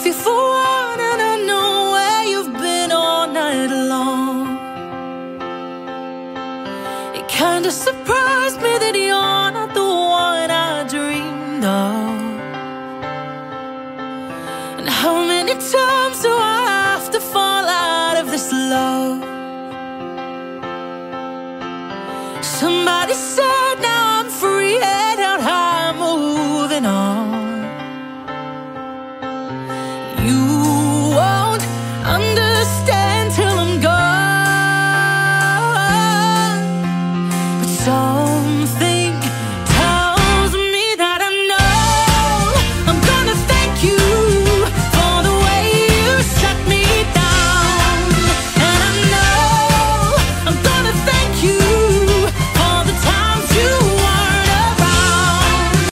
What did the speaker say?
off you for one, and I know where you've been all night long. It kinda surprised me that you're not the one I dreamed of. And how many times do I have to fall out of this love? Somebody you won't understand.